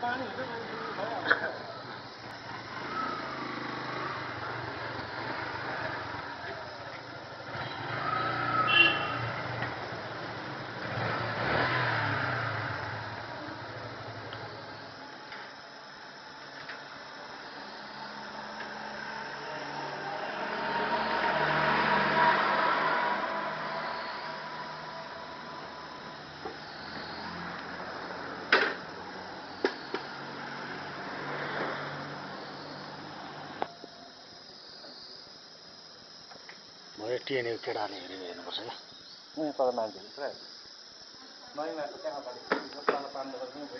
八点是不是 भयो टिएनएको केटाहरूले हेरेर हेर्नुपर्छ क्या। तर मान्छेहरू पुरा नयाँ